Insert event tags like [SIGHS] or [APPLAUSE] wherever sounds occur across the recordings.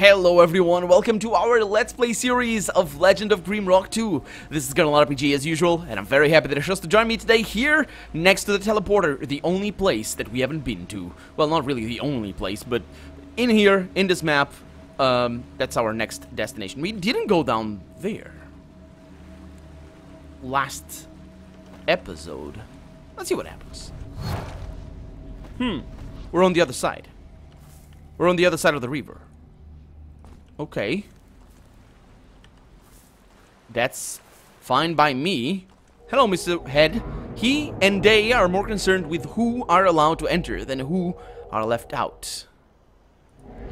Hello everyone, welcome to our Let's Play series of Legend of Grimrock 2. This is Colonel RPG as usual, and I'm very happy that you chose to join me today here, next to the teleporter, the only place that we haven't been to. Well, not really the only place, but in here, in this map, um, that's our next destination. We didn't go down there. Last episode. Let's see what happens. Hmm, we're on the other side. We're on the other side of the river. Okay. That's fine by me. Hello, Mr. Head. He and they are more concerned with who are allowed to enter than who are left out.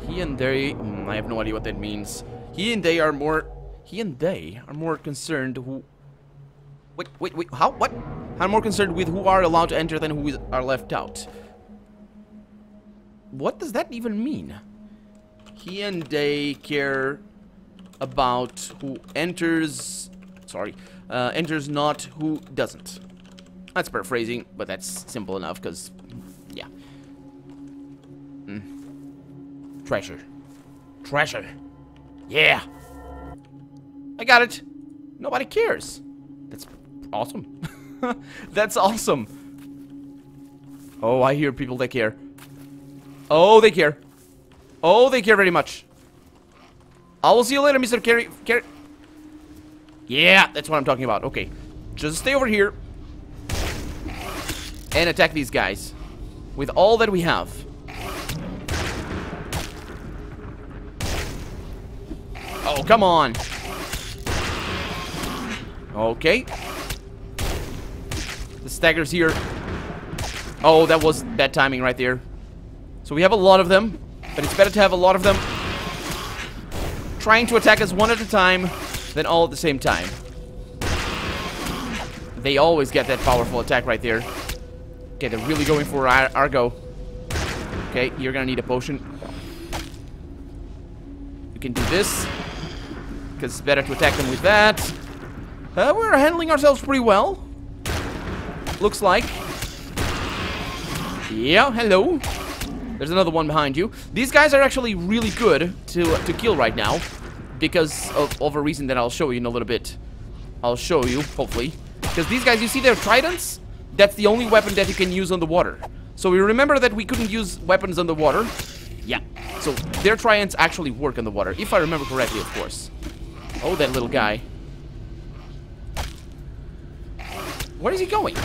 He and they... Mm, I have no idea what that means. He and they are more... He and they are more concerned who... Wait, wait, wait, how? What? I'm more concerned with who are allowed to enter than who is, are left out. What does that even mean? He and they care about who enters... Sorry. Uh, enters not who doesn't. That's paraphrasing, but that's simple enough, because... Yeah. Mm. Treasure. Treasure. Yeah. I got it. Nobody cares. That's awesome. [LAUGHS] That's awesome. Oh, I hear people that care. Oh, they care. Oh, they care very much. I will see you later, Mr. Carry. Carry. Yeah, that's what I'm talking about. Okay. Just stay over here. And attack these guys. With all that we have. Oh, come on. Okay. The staggers here. Oh, that was bad timing right there. So we have a lot of them. But it's better to have a lot of them trying to attack us one at a time than all at the same time. They always get that powerful attack right there. Okay, they're really going for Ar Argo. Okay, you're gonna need a potion. You can do this. Because it's better to attack them with that. Uh, we're handling ourselves pretty well. Looks like. Yeah, hello. There's another one behind you. These guys are actually really good to, to kill right now. Because of, of a reason that I'll show you in a little bit. I'll show you, hopefully. Because these guys, you see their tridents? That's the only weapon that you can use on the water. So we remember that we couldn't use weapons on the water. Yeah. So their tridents actually work on the water. If I remember correctly, of course. Oh, that little guy. Where is he going?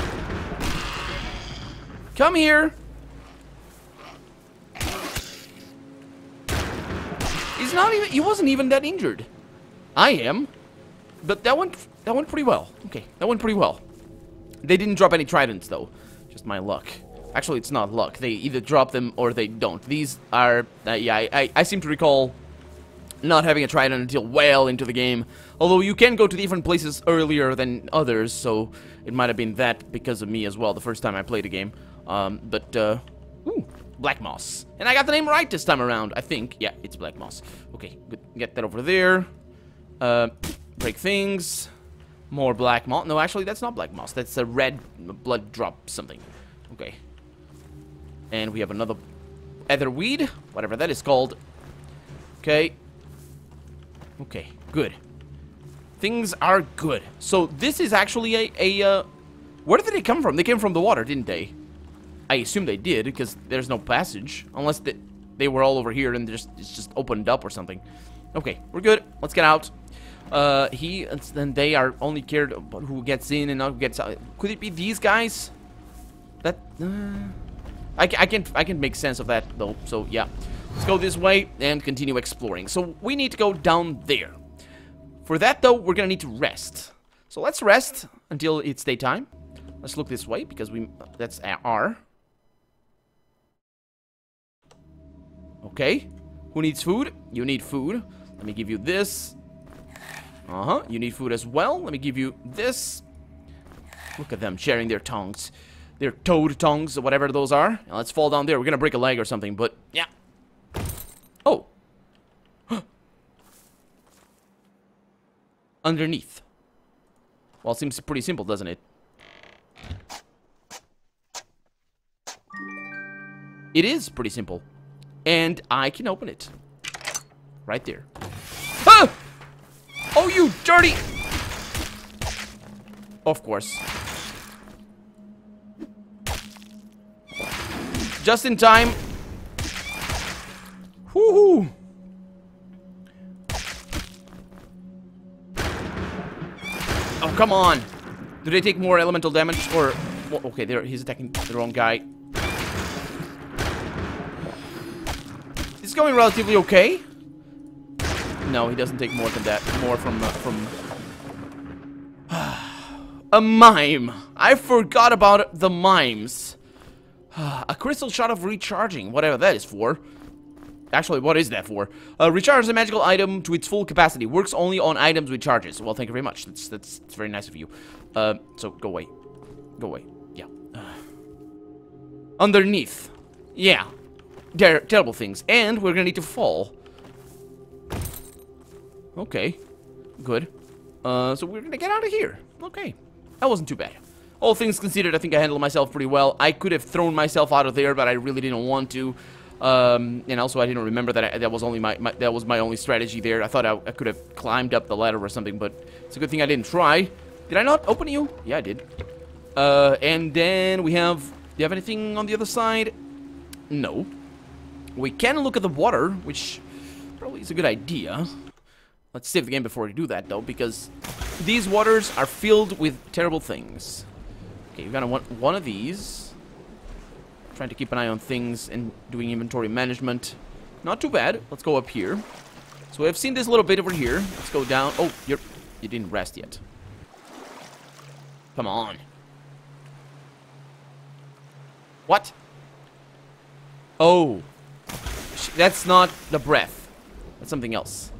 Come here. Not even, he wasn't even that injured. I am. But that went, that went pretty well. Okay, that went pretty well. They didn't drop any tridents, though. Just my luck. Actually, it's not luck. They either drop them or they don't. These are, uh, yeah, I, I, I seem to recall not having a trident until well into the game. Although you can go to different places earlier than others, so it might have been that because of me as well the first time I played the game. Um, but, uh, Black Moss. And I got the name right this time around, I think. Yeah, it's Black Moss. Okay, good. Get that over there. Uh, break things. More Black Moss. No, actually, that's not Black Moss. That's a red blood drop something. Okay. And we have another Etherweed, whatever that is called. Okay. Okay, good. Things are good. So this is actually a, a uh, where did they come from? They came from the water, didn't they? I assume they did, because there's no passage. Unless they, they were all over here and just it's just opened up or something. Okay, we're good. Let's get out. Uh, he and they are only cared about who gets in and not who gets out. Could it be these guys? That uh, I, I can I can make sense of that though. So yeah, let's go this way and continue exploring. So we need to go down there. For that though, we're gonna need to rest. So let's rest until it's daytime. Let's look this way because we that's R. Okay. Who needs food? You need food. Let me give you this. Uh-huh. You need food as well. Let me give you this. Look at them sharing their tongues. Their toad tongues, whatever those are. Now let's fall down there. We're gonna break a leg or something, but yeah. Oh. [GASPS] Underneath. Well, seems pretty simple, doesn't it? It is pretty simple. And I can open it. Right there. Ah! Oh, you dirty... Of course. Just in time. Woohoo! Oh, come on. Do they take more elemental damage or... Well, okay, he's attacking the wrong guy. It's going relatively okay. No, he doesn't take more than that. More from... Uh, from... [SIGHS] A mime. I forgot about the mimes. [SIGHS] a crystal shot of recharging, whatever that is for. Actually, what is that for? Uh, recharges a magical item to its full capacity. Works only on items with charges. Well, thank you very much. That's that's, that's very nice of you. Uh, so go away. Go away. Yeah. [SIGHS] Underneath. Yeah. Ter terrible things. And we're gonna need to fall. Okay. Good. Uh, so we're gonna get out of here. Okay. That wasn't too bad. All things considered, I think I handled myself pretty well. I could have thrown myself out of there, but I really didn't want to. Um, and also, I didn't remember that I, that was only my, my, that was my only strategy there. I thought I, I, could have climbed up the ladder or something, but it's a good thing I didn't try. Did I not open you? Yeah, I did. Uh, and then we have. Do you have anything on the other side? No. We can look at the water, which probably is a good idea. Let's save the game before we do that, though, because these waters are filled with terrible things. Okay, you're gonna want one of these. Trying to keep an eye on things and doing inventory management. Not too bad. Let's go up here. So I've seen this little bit over here. Let's go down. Oh, you're you didn't rest yet. Come on. What? Oh. That's not the breath. That's something else.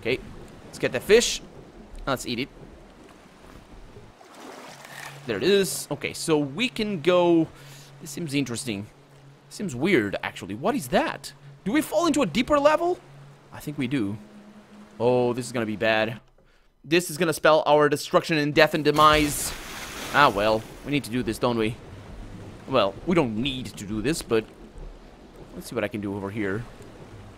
Okay. Let's get that fish. Let's eat it. There it is. Okay, so we can go... This seems interesting. Seems weird, actually. What is that? Do we fall into a deeper level? I think we do. Oh, this is gonna be bad. This is gonna spell our destruction and death and demise. Ah, well. We need to do this, don't we? Well, we don't need to do this, but... Let's see what I can do over here.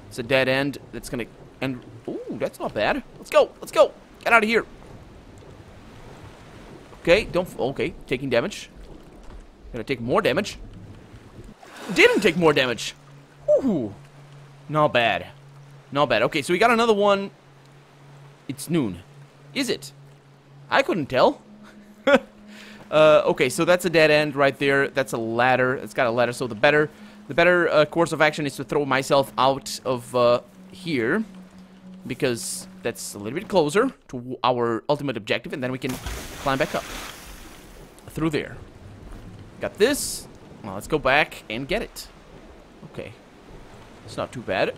It's a dead end that's gonna end... Ooh, that's not bad. Let's go! Let's go! Get out of here! Okay, don't... Okay, taking damage. Gonna take more damage. Didn't take more damage. Ooh. Not bad. Not bad. Okay, so we got another one. It's noon. Is it? I couldn't tell. [LAUGHS] uh, okay, so that's a dead end right there. That's a ladder. It's got a ladder, so the better... The better uh, course of action is to throw myself out of uh, here. Because that's a little bit closer to our ultimate objective, and then we can climb back up. Through there. Got this. Well, let's go back and get it. Okay. It's not too bad.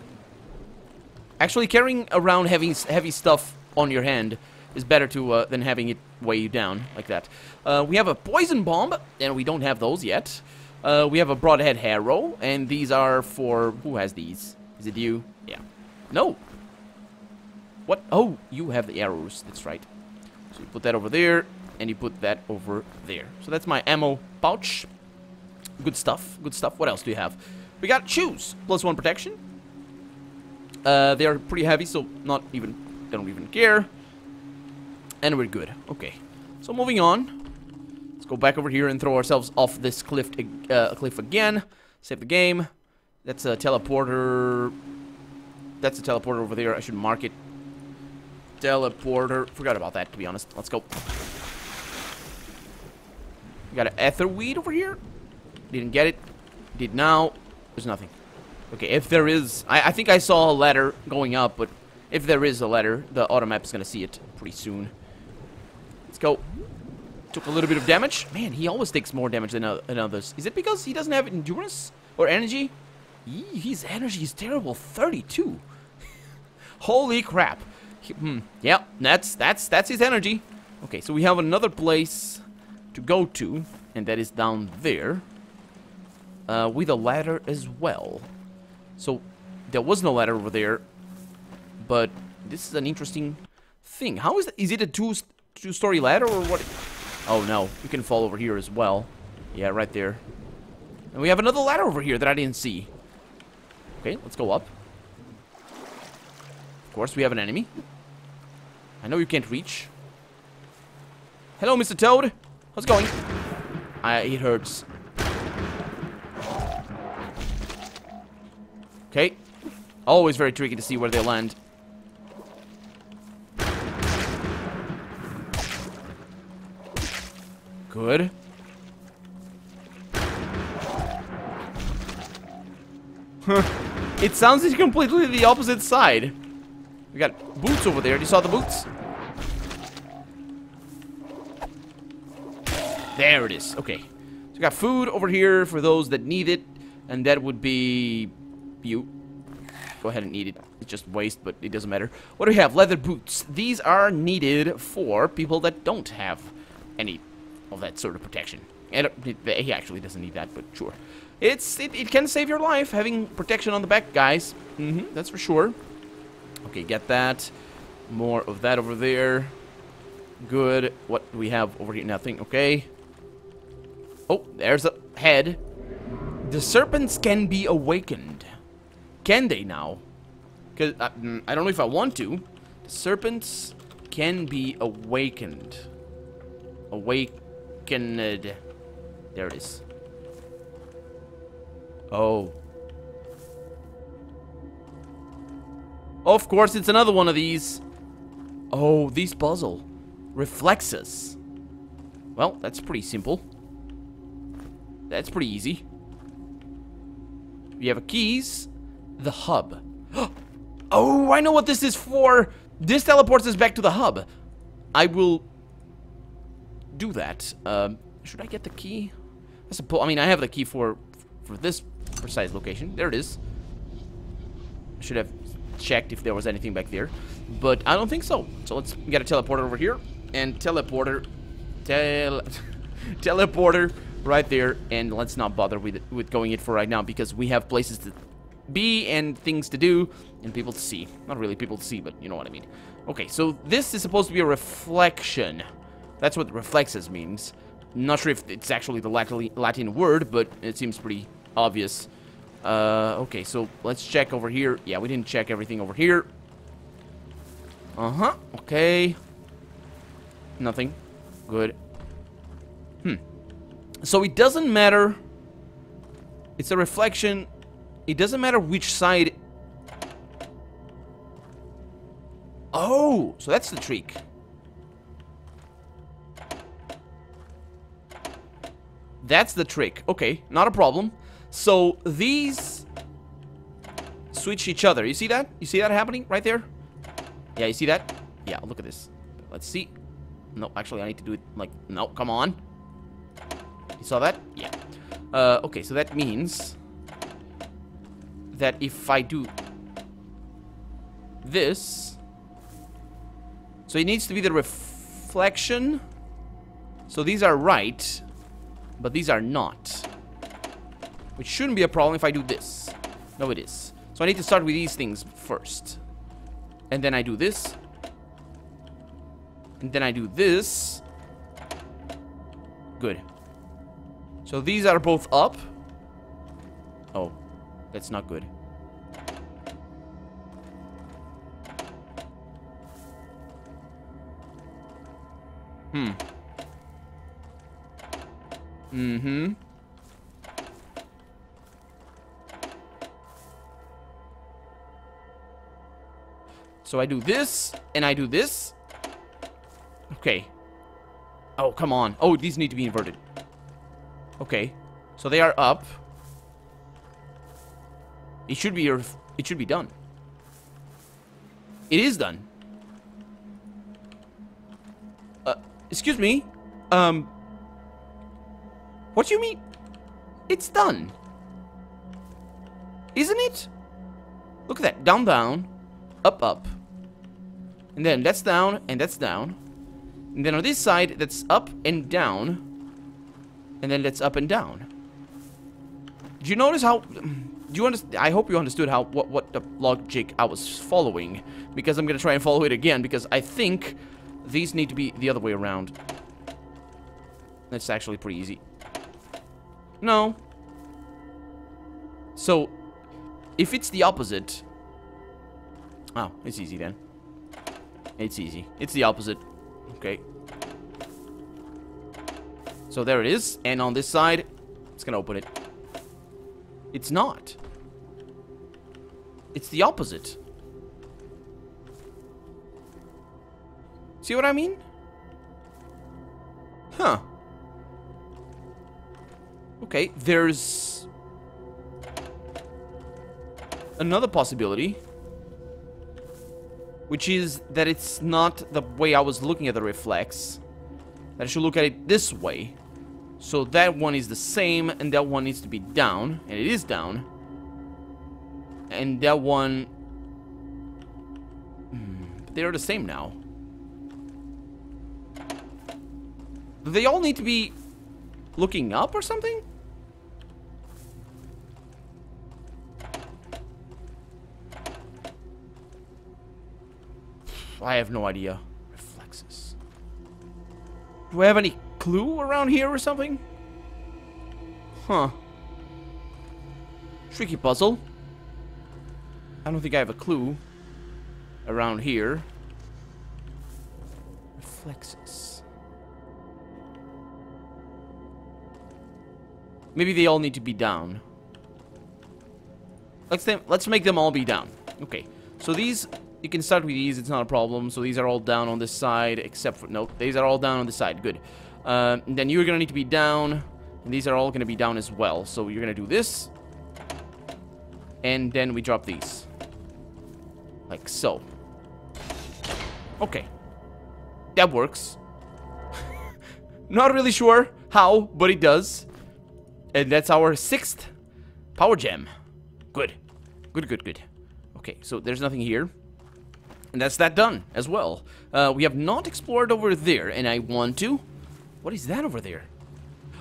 Actually, carrying around heavy, heavy stuff on your hand is better to uh, than having it weigh you down like that. Uh, we have a poison bomb, and we don't have those yet. Uh, we have a broadhead arrow, and these are for... Who has these? Is it you? Yeah. No. What? Oh, you have the arrows. That's right. So you put that over there, and you put that over there. So that's my ammo pouch. Good stuff. Good stuff. What else do you have? We got shoes. Plus one protection. Uh, they are pretty heavy, so not even... They don't even care. And we're good. Okay. So moving on go back over here and throw ourselves off this cliff, uh, cliff again. Save the game. That's a teleporter. That's a teleporter over there. I should mark it. Teleporter. Forgot about that, to be honest. Let's go. We got an etherweed over here. Didn't get it. Did now. There's nothing. Okay, if there is... I, I think I saw a ladder going up, but if there is a ladder, the auto map is going to see it pretty soon. Let's go. Took a little bit of damage. Man, he always takes more damage than, uh, than others. Is it because he doesn't have endurance or energy? his energy is terrible. 32. [LAUGHS] Holy crap. He, hmm. Yeah, that's that's that's his energy. Okay, so we have another place to go to, and that is down there. Uh, with a ladder as well. So there was no ladder over there, but this is an interesting thing. How is that? Is it a two two story ladder or what? Oh no, you can fall over here as well. Yeah, right there. And we have another ladder over here that I didn't see. Okay, let's go up. Of course, we have an enemy. I know you can't reach. Hello, Mr. Toad. How's it going? I, it hurts. Okay. Always very tricky to see where they land. Good. it sounds like completely the opposite side. We got boots over there. You saw the boots? There it is. Okay. So we got food over here for those that need it. And that would be you. Go ahead and eat it. It's just waste, but it doesn't matter. What do we have? Leather boots. These are needed for people that don't have any of that sort of protection. And he actually doesn't need that, but sure. It's it, it can save your life having protection on the back, guys. Mm that's for sure. Okay, get that. More of that over there. Good. What do we have over here? Nothing. Okay. Oh, there's a head. The serpents can be awakened. Can they now? Because uh, mm, I don't know if I want to. The serpents can be awakened. Awakened. There it is. Oh. Of course, it's another one of these. Oh, these puzzle. Reflexes. Well, that's pretty simple. That's pretty easy. We have a keys. The hub. [GASPS] Oh, I know what this is for. This teleports us back to the hub. I will do that. Um, should I get the key? I suppose. I mean, I have the key for for this precise location. There it is. I should have checked if there was anything back there. But I don't think so. So let's get a teleporter over here. And teleporter... Tel [LAUGHS] teleporter right there. And let's not bother with, with going it for right now. Because we have places to be and things to do. And people to see. Not really people to see, but you know what I mean. Okay, so this is supposed to be a reflection. That's what reflexes means. Not sure if it's actually the Latin word, but it seems pretty obvious. Uh, okay, so let's check over here. Yeah, we didn't check everything over here. Uh-huh, okay. Nothing. Good. Hmm. So it doesn't matter. It's a reflection. It doesn't matter which side. Oh, so that's the trick. That's the trick. Okay, not a problem. So these switch each other. You see that? You see that happening right there? Yeah, you see that? Yeah, look at this. Let's see. No, actually, I need to do it like... No, come on. You saw that? Yeah. Uh, okay, so that means that if I do this... So it needs to be the reflection. So these are right, but these are not. Which shouldn't be a problem if I do this. No, it is. So I need to start with these things first. And then I do this. And then I do this. Good. So these are both up. Oh, that's not good. Hmm. Mm-hmm. So I do this, and I do this. Okay. Oh, come on. Oh, these need to be inverted. Okay. So they are up. It should be it should be done. It is done. Uh, excuse me. Um What do you mean? It's done. Isn't it? Look at that. Down, down. Up, up. And then that's down, and that's down. And then on this side, that's up and down. And then that's up and down. Do you notice how... [CLEARS THROAT] Do you understand? I hope you understood how what, what the logic I was following. Because I'm going to try and follow it again. Because I think these need to be the other way around. That's actually pretty easy. No. So, if it's the opposite, Oh, it's easy then. It's easy. It's the opposite. Okay. So there it is. And on this side, it's gonna open it. It's not. It's the opposite. See what I mean? Huh. Okay, there's... Another possibility. Which is that it's not the way I was looking at the reflex. That I should look at it this way. So that one is the same, and that one needs to be down. And it is down. And that one... Hmm, they're the same now. They all need to be looking up or something? I have no idea. Reflexes. Do I have any clue around here or something? Huh. Tricky puzzle. I don't think I have a clue around here. Reflexes. Maybe they all need to be down. Let's let's make them all be down. Okay. So these you can start with these, it's not a problem. So these are all down on this side, except for... No, these are all down on this side. Good. Uh, then you're to need to be down. And these are all to be down as well. So you're to do this. And then we drop these. Like so. Okay. That works. [LAUGHS] not really sure how, but it does. And that's our sixth power gem. Good. Good, good, good. Okay, so there's nothing here. And that's that done as well. Uh, we have not explored over there, and I want to. What is that over there?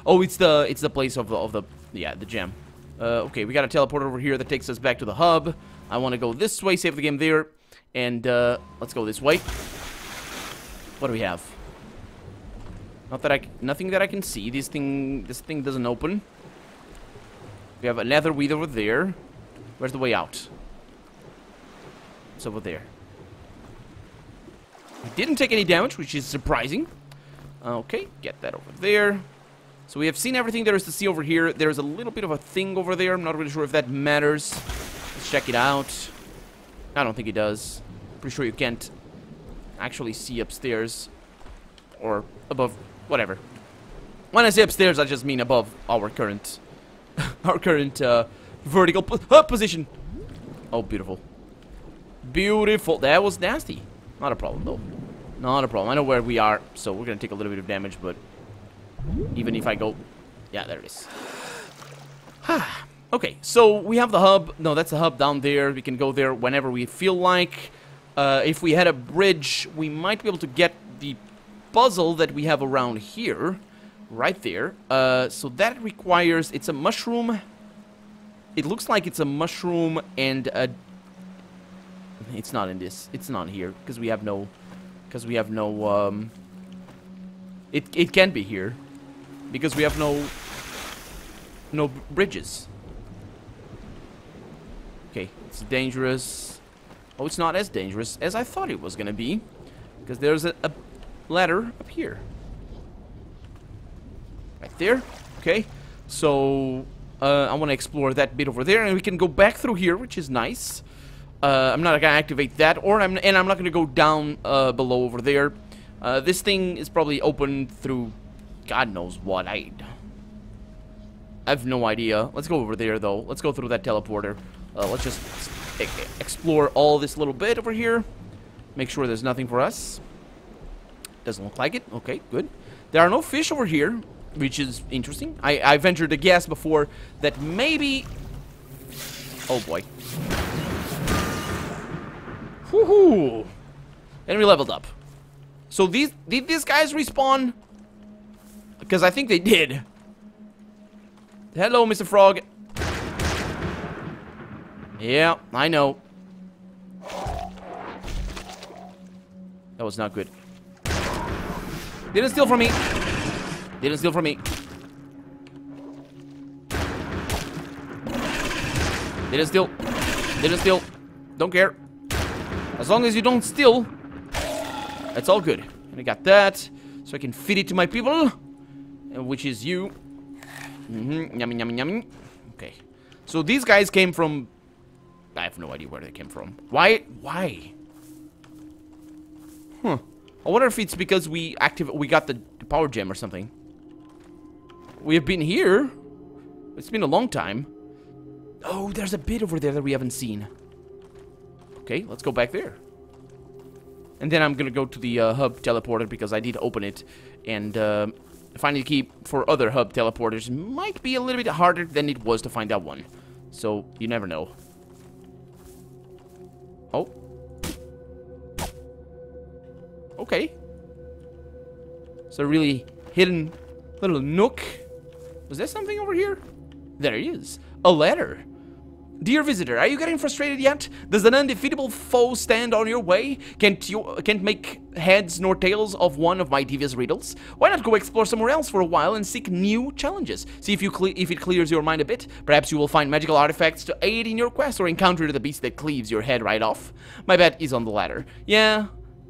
Oh, it's the it's the place of the of the yeah the gem. Uh, okay, we got a teleporter over here that takes us back to the hub. I want to go this way, save the game there, and uh, let's go this way. What do we have? Not that I nothing that I can see. This thing this thing doesn't open. We have a nether weed over there. Where's the way out? It's over there. Didn't take any damage, which is surprising. Okay, get that over there. So we have seen everything there is to see over here. There's a little bit of a thing over there. I'm not really sure if that matters. Let's check it out. I don't think it does. Pretty sure you can't actually see upstairs. Or above, whatever. When I say upstairs, I just mean above our current, [LAUGHS] our current uh, vertical po uh, position. Oh, beautiful. Beautiful. That was nasty. Not a problem, though. Not a problem. I know where we are, so we're going to take a little bit of damage, but even if I go... Yeah, there it is. [SIGHS] okay, so we have the hub. No, that's the hub down there. We can go there whenever we feel like. Uh, if we had a bridge, we might be able to get the puzzle that we have around here. Right there. Uh, so that requires... It's a mushroom. It looks like it's a mushroom and a it's not in this. It's not here because we have no, because we have no. Um, it it can be here, because we have no. No bridges. Okay, it's dangerous. Oh, it's not as dangerous as I thought it was gonna be, because there's a, a ladder up here. Right there. Okay, so uh, I want to explore that bit over there, and we can go back through here, which is nice. Uh, I'm not to activate that, or I'm, and I'm not to go down uh, below over there. Uh, this thing is probably open through God knows what. I, I have no idea. Let's go over there, though. Let's go through that teleporter. Uh, let's just explore all this little bit over here. Make sure there's nothing for us. Doesn't look like it. Okay, good. There are no fish over here, which is interesting. I, I ventured a guess before that maybe... Oh, boy. Woohoo! And we leveled up. So these did these guys respawn? Because I think they did. Hello, Mr. Frog. Yeah, I know. That was not good. Didn't steal from me. Didn't steal from me. Didn't steal. Didn't steal. Don't care. As long as you don't steal, that's all good. And I got that, so I can feed it to my people, uh, which is you. Mm-hmm. Yummy, yummy, yummy. Okay. So these guys came from... I have no idea where they came from. Why? Why? Huh. I wonder if it's because we active we got the, the power gem or something. We have been here. It's been a long time. Oh, there's a bit over there that we haven't seen. Okay, let's go back there. And then I'm gonna go to the uh, hub teleporter because I did open it. And uh, finding the key for other hub teleporters might be a little bit harder than it was to find that one. So, you never know. Oh. Okay. So really hidden little nook. Was there something over here? There he is. A letter. Dear visitor, are you getting frustrated yet? Does an undefeatable foe stand on your way? Can't you can't make heads nor tails of one of my devious riddles? Why not go explore somewhere else for a while and seek new challenges? See if you if it clears your mind a bit. Perhaps you will find magical artifacts to aid in your quest or encounter the beast that cleaves your head right off. My bet is on the latter. Yeah,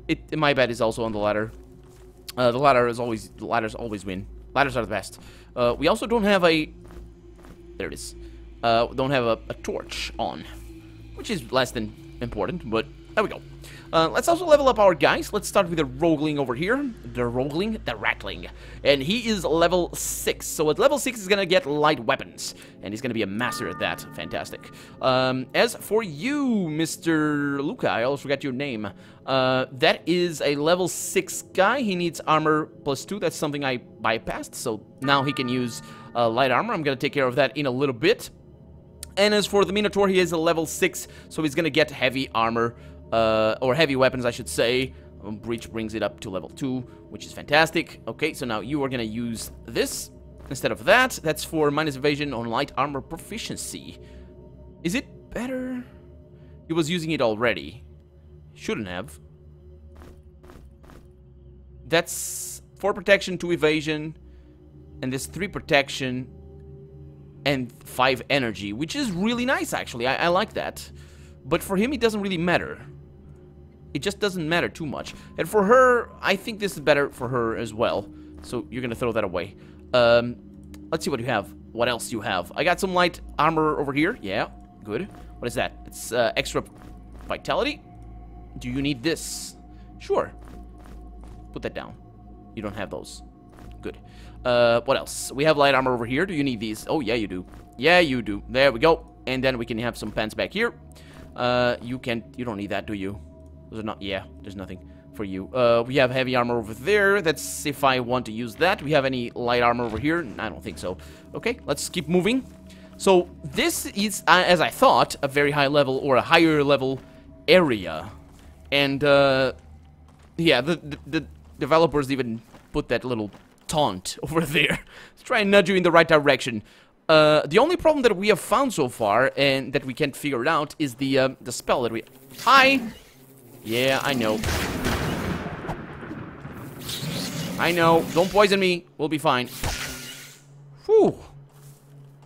it my bet is also on the latter. Uh, the ladder is always the ladders always win. Ladders are the best. Uh, we also don't have a. There it is uh, don't have a, a, torch on, which is less than important, but there we go. Uh, let's also level up our guys. Let's start with the Rogueling over here. The Rogueling, the Ratling. And he is level 6. So at level 6, he's going to get light weapons. And he's going to be a master at that. Fantastic. Um, as for you, Mr. Luca, I always forgot your name. Uh, that is a level 6 guy. He needs armor plus 2. That's something I bypassed. So now he can use uh, light armor. I'm going to take care of that in a little bit. And as for the Minotaur, he is a level 6, so he's gonna get heavy armor, uh, or heavy weapons, I should say. Um, Breach brings it up to level 2, which is fantastic. Okay, so now you are gonna use this instead of that. That's for minus evasion on light armor proficiency. Is it better? He was using it already. Shouldn't have. That's 4 protection, 2 evasion, and this 3 protection, and 5 energy, which is really nice, actually. I, I like that. But for him, it doesn't really matter. It just doesn't matter too much. And for her, I think this is better for her as well. So you're to throw that away. Um, let's see what you have. What else you have? I got some light armor over here. Yeah, good. What is that? It's uh, extra vitality. Do you need this? Sure. Put that down. You don't have those. Good. Uh, what else? We have light armor over here. Do you need these? Oh, yeah, you do. Yeah, you do. There we go. And then we can have some pants back here. Uh, you can't. You don't need that, do you? Those are not... Yeah, there's nothing for you. Uh, we have heavy armor over there. That's if I want to use that. We have any light armor over here? I don't think so. Okay, let's keep moving. So, this is, uh, as I thought, a very high level or a higher level area. And, uh, yeah, the, the, the developers even put that little taunt [LAUGHS] over there. Let's try and nudge you in the right direction. Uh, the only problem that we have found so far, and that we can't figure out, is the, uh, the spell that we... Hi! Yeah, I know. I know. Don't poison me. We'll be fine. Whew.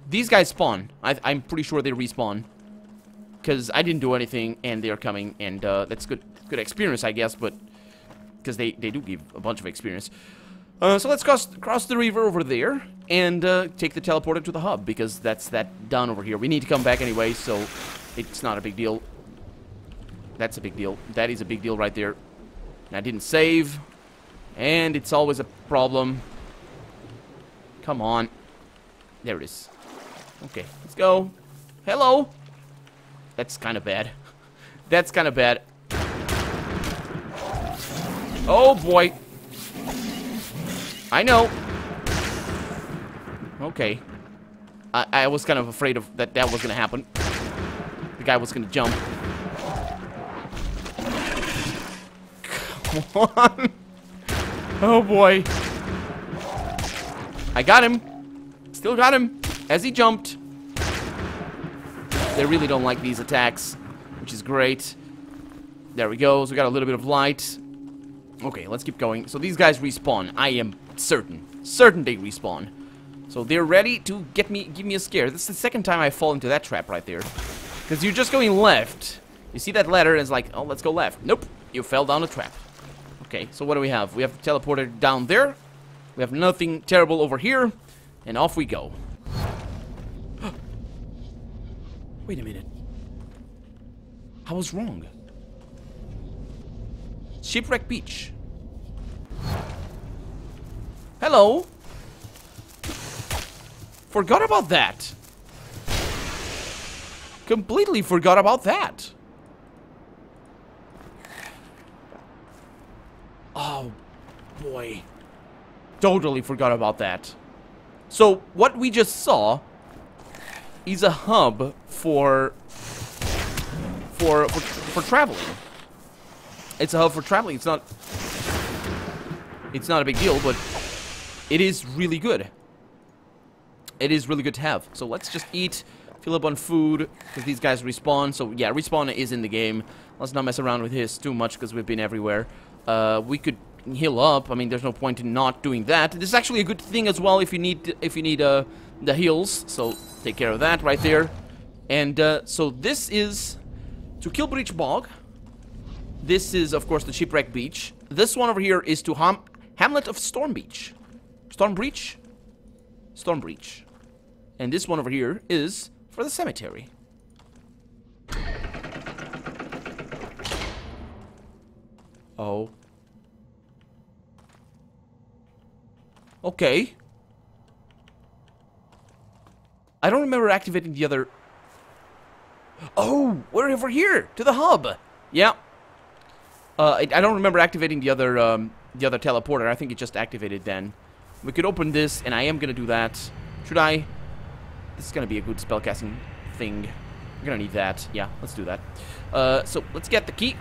These guys spawn. I, am pretty sure they respawn. Because I didn't do anything, and they're coming, and uh, that's good good experience, I guess, but... Because they, they do give a bunch of experience. Uh, so let's cross, cross the river over there and uh, take the teleporter to the hub because that's that done over here. We need to come back anyway, so it's not a big deal. That's a big deal. That is a big deal right there. I didn't save, and it's always a problem. Come on. There it is. Okay, let's go. Hello. That's kind of bad. [LAUGHS] That's kind of bad. Oh, boy. I know. Okay. I, I was kind of afraid of that that was going to happen. The guy was going to jump. Come [LAUGHS] on. Oh, boy. I got him. Still got him. As he jumped. They really don't like these attacks, which is great. There we go. So we got a little bit of light. Okay, let's keep going. So these guys respawn. I am certain. Certain they respawn. So they're ready to get me, give me a scare. This is the second time I fall into that trap right there. Because you're just going left, You see that ladder and it's like, oh, let's go left. Nope, you fell down a trap. Okay, so what do we have? We have the teleporter down there. We have nothing terrible over here. And off we go. [GASPS] Wait a minute. I was wrong. Shipwreck Beach. Hello. Forgot about that. Completely forgot about that. Oh, boy. Totally forgot about that. So, what we just saw is a hub for for for, for traveling. It's a hub for traveling. It's not it's not a big deal, but it is really good. It is really good to have. So let's just eat, fill up on food, because these guys respawn. So yeah, respawn is in the game. Let's not mess around with his too much, because we've been everywhere. Uh, we could heal up. I mean, there's no point in not doing that. This is actually a good thing as well if you need if you need uh, the heals. So take care of that right there. And uh, so this is to Keelbreach Bog. This is, of course, the Shipwreck Beach. This one over here is to Ham Hamlet of Storm Beach. Storm Breach? Storm Breach. And this one over here is for the cemetery. Oh. Okay. I don't remember activating the other... Oh, we're over here, to the hub. Yeah. Uh, I, I don't remember activating the other, um, the other teleporter. I think it just activated then. We could open this, and I am gonna do that. Should I? This is gonna be a good spellcasting thing. We're gonna need that. Yeah, let's do that. Uh, so, let's get the key.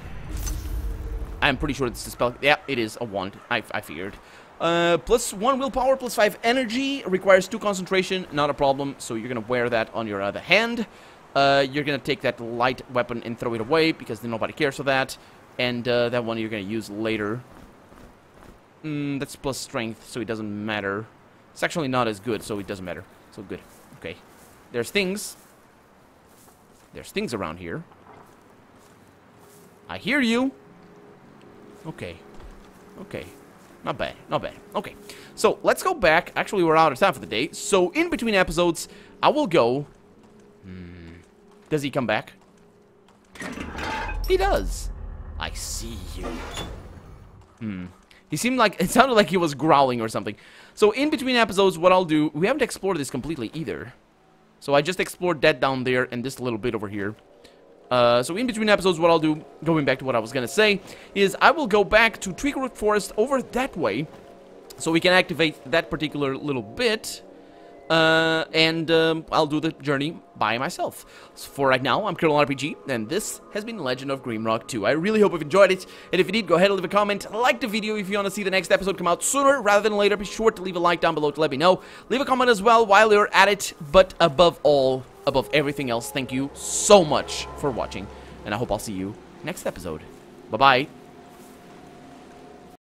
I'm pretty sure it's a spell... Yeah, it is a wand. I, I figured. Uh, plus one willpower, plus five energy. Requires two concentration. Not a problem. So you're going to wear that on your other hand. Uh, you're going to take that light weapon and throw it away because nobody cares for that. And uh, that one you're going to use later. Mm, that's plus strength, so it doesn't matter. It's actually not as good, so it doesn't matter. So good. Okay. There's things. There's things around here. I hear you. Okay. Okay. Not bad. Not bad. Okay. So, let's go back. Actually, we're out of time for the day. So, in between episodes, I will go... Hmm. Does he come back? He does. I see you. Hmm. He seemed like... [LAUGHS] It sounded like he was growling or something. So, in between episodes, what I'll do... We haven't explored this completely either. So, I just explored that down there and this little bit over here. Uh, so in between episodes, what I'll do, going back to what I was going to say, is I will go back to Twigroot Forest over that way, so we can activate that particular little bit, uh, and um, I'll do the journey by myself. So for right now, I'm Colonel RPG, and this has been Legend of Grimrock 2. I really hope you've enjoyed it, and if you did, go ahead and leave a comment, like the video if you want to see the next episode come out sooner rather than later. Be sure to leave a like down below to let me know. Leave a comment as well while you're at it, but above all, above everything else, thank you so much for watching, and I hope I'll see you next episode. Bye-bye.